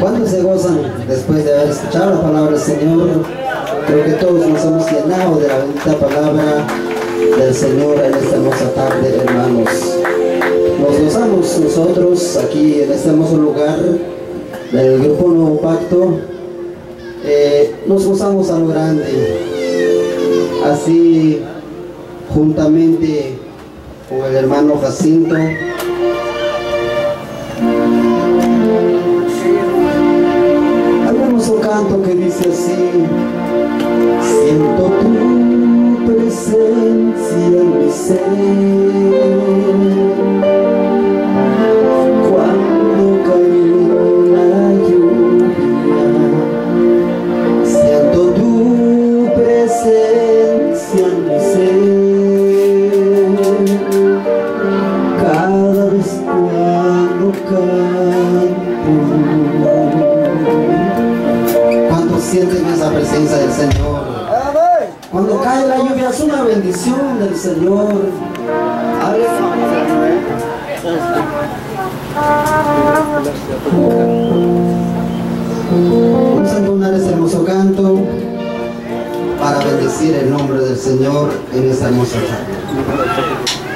¿Cuántos se gozan después de haber escuchado la palabra del Señor? Creo que todos nos hemos llenado de la bendita palabra del Señor en esta hermosa tarde, hermanos. Nos gozamos nosotros aquí en este hermoso lugar del Grupo Nuevo Pacto. Eh, nos gozamos a lo grande. Así, juntamente con el hermano Jacinto, canto que dice así Siento tu presencia en mi ser. Cuando cae la lluvia Siento tu presencia en mi ser. Cada vez cuando canto sienten esa presencia del Señor? Cuando cae la lluvia es una bendición del Señor. Vamos a entonar ese hermoso canto para bendecir el nombre del Señor en esta hermosa tarde.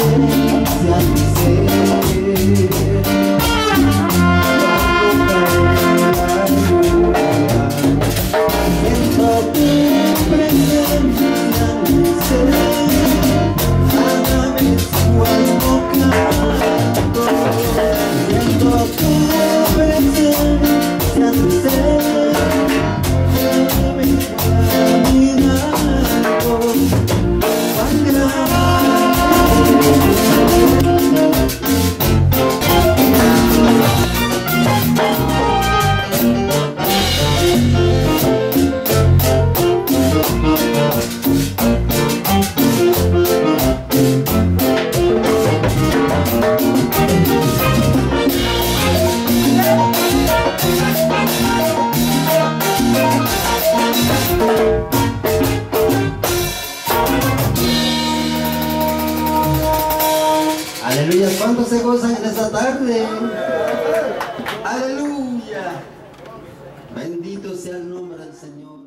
Aleluya, ¿cuántos se gozan en esta tarde? Aleluya. Bendito sea el nombre del Señor.